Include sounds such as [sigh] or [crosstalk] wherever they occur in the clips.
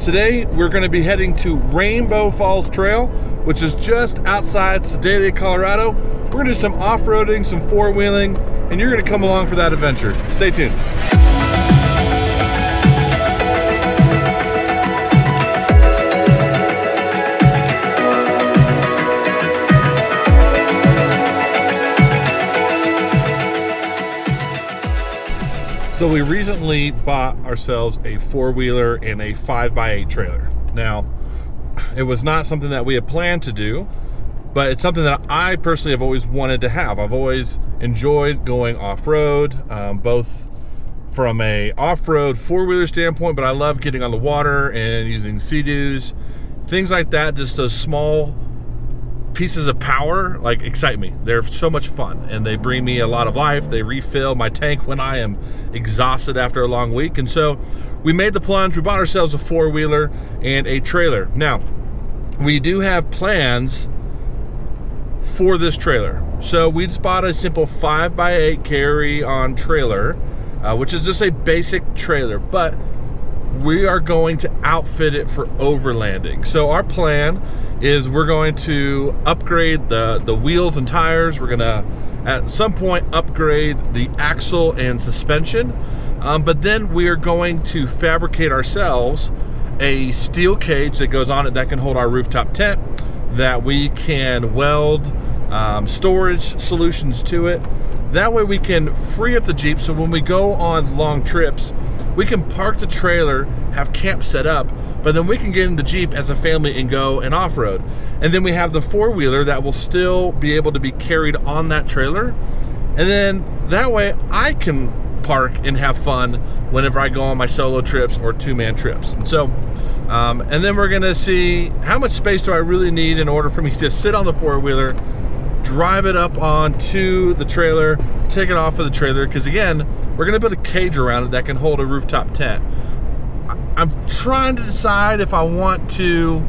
today we're going to be heading to Rainbow Falls Trail, which is just outside Sedalia, Colorado. We're going to do some off-roading, some four-wheeling, and you're going to come along for that adventure. Stay tuned. So we recently bought ourselves a four-wheeler and a 5x8 trailer. Now, it was not something that we had planned to do, but it's something that I personally have always wanted to have. I've always enjoyed going off-road, um, both from a off-road four-wheeler standpoint, but I love getting on the water and using Sea-Doos, things like that, just those small pieces of power like excite me. They're so much fun and they bring me a lot of life. They refill my tank when I am exhausted after a long week. And so we made the plunge. We bought ourselves a four-wheeler and a trailer. Now, we do have plans for this trailer. So we just bought a simple 5x8 carry-on trailer, uh, which is just a basic trailer, but we are going to outfit it for overlanding. So our plan is we're going to upgrade the, the wheels and tires. We're gonna, at some point, upgrade the axle and suspension. Um, but then we are going to fabricate ourselves a steel cage that goes on it that can hold our rooftop tent, that we can weld um, storage solutions to it. That way we can free up the Jeep so when we go on long trips, we can park the trailer, have camp set up, but then we can get in the Jeep as a family and go and off-road. And then we have the four-wheeler that will still be able to be carried on that trailer. And then that way I can park and have fun whenever I go on my solo trips or two-man trips. And so, um, and then we're gonna see how much space do I really need in order for me to sit on the four-wheeler, drive it up onto the trailer, take it off of the trailer, because again, we're gonna build a cage around it that can hold a rooftop tent. I'm trying to decide if I want to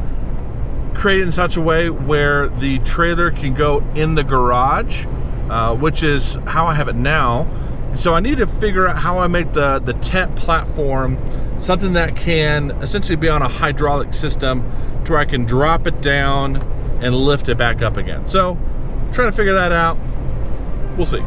create it in such a way where the trailer can go in the garage, uh, which is how I have it now. So I need to figure out how I make the, the tent platform something that can essentially be on a hydraulic system to where I can drop it down and lift it back up again. So trying to figure that out. We'll see.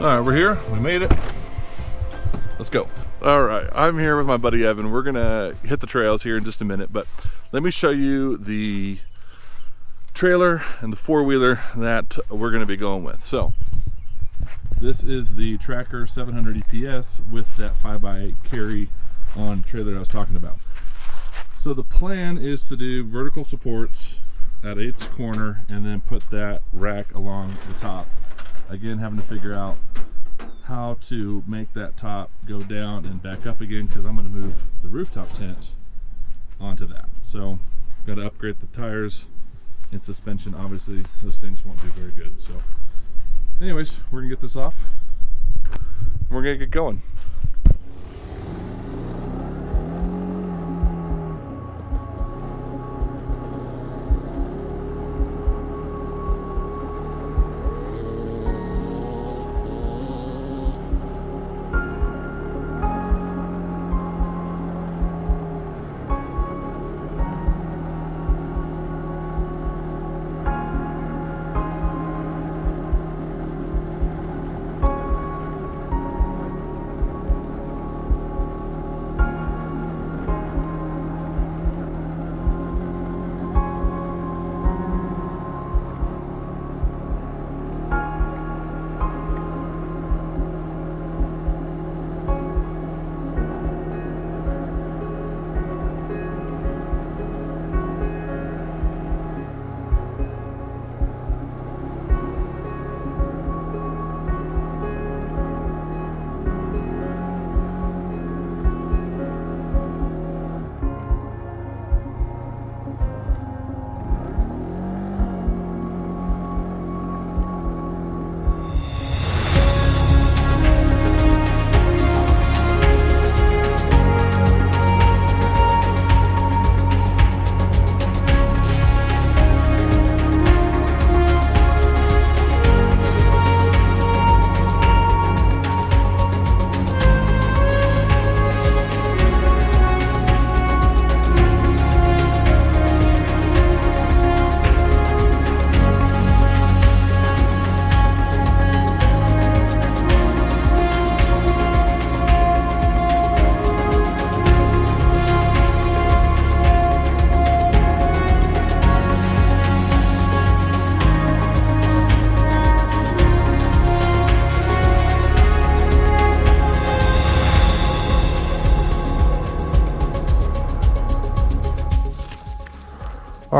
All right, we're here. We made it. Let's go. All right, I'm here with my buddy Evan. We're gonna hit the trails here in just a minute, but let me show you the trailer and the four-wheeler that we're gonna be going with. So, this is the Tracker 700 EPS with that 5x8 carry on trailer I was talking about. So the plan is to do vertical supports at each corner and then put that rack along the top again having to figure out how to make that top go down and back up again because I'm going to move the rooftop tent onto that. So I've got to upgrade the tires and suspension. Obviously those things won't do very good. So anyways, we're gonna get this off. We're gonna get going.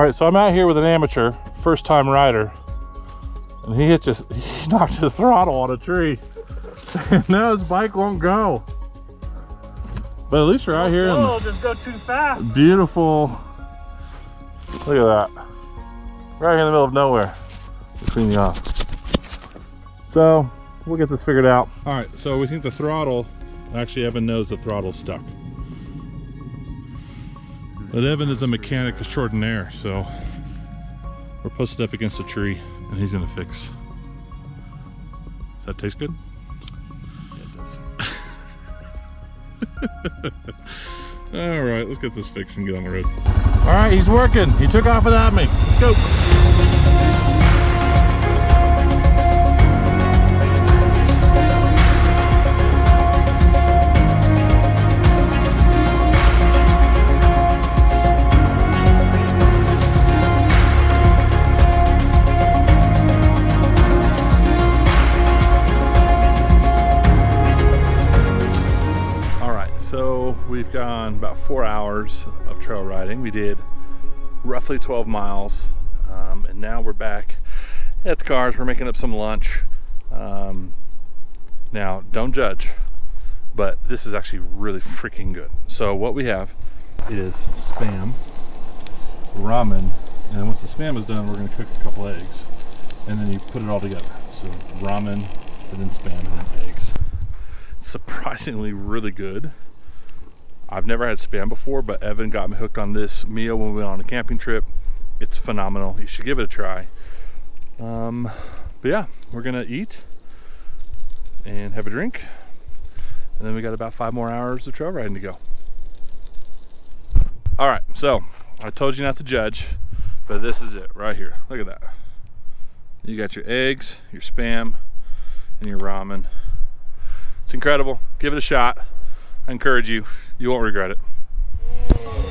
All right, so I'm out here with an amateur, first time rider, and he hit just, [laughs] he knocked his throttle on a tree. and [laughs] now his bike won't go. But at least we're out here Whoa, in just go too fast. Beautiful. Look at that. Right here in the middle of nowhere. We'll clean you off. So we'll get this figured out. All right, so we think the throttle, actually Evan knows the throttle's stuck. But Evan is a mechanic extraordinaire, so we're posted up against a tree and he's gonna fix. Does that taste good? [laughs] All right, let's get this fixed and get on the road. All right, he's working. He took off without me. Let's go. Four hours of trail riding. We did roughly 12 miles, um, and now we're back at the cars. We're making up some lunch. Um, now, don't judge, but this is actually really freaking good. So what we have is spam, ramen, and once the spam is done, we're gonna cook a couple eggs, and then you put it all together. So ramen, and then spam, and then eggs. Surprisingly really good. I've never had spam before, but Evan got me hooked on this meal when we went on a camping trip. It's phenomenal. You should give it a try. Um, but yeah, we're gonna eat and have a drink. And then we got about five more hours of trail riding to go. All right, so I told you not to judge, but this is it right here. Look at that. You got your eggs, your spam, and your ramen. It's incredible. Give it a shot. I encourage you, you won't regret it.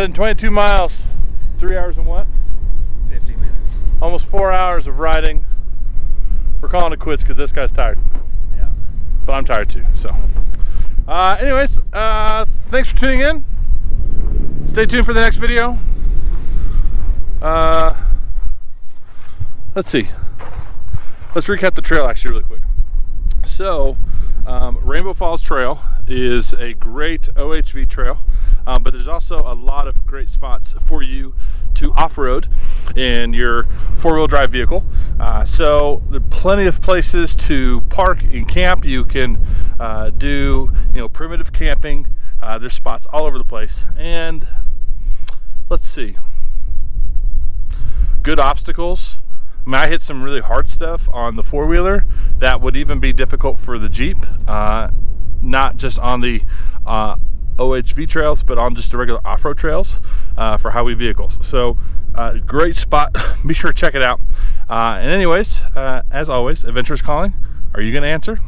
We 22 miles, three hours and what? 50 minutes. Almost four hours of riding. We're calling it quits because this guy's tired, Yeah. but I'm tired too. So, uh, anyways, uh, thanks for tuning in. Stay tuned for the next video. Uh, let's see. Let's recap the trail actually really quick. So, um, Rainbow Falls Trail is a great OHV trail, um, but there's also a lot of great spots for you to off-road in your four-wheel drive vehicle. Uh, so there are plenty of places to park and camp. You can uh, do, you know, primitive camping. Uh, there's spots all over the place. And let's see, good obstacles. I mean, I hit some really hard stuff on the four wheeler that would even be difficult for the Jeep, uh, not just on the uh, OHV trails, but on just the regular off road trails uh, for highway vehicles. So, uh, great spot. [laughs] be sure to check it out. Uh, and, anyways, uh, as always, Adventurers Calling. Are you going to answer?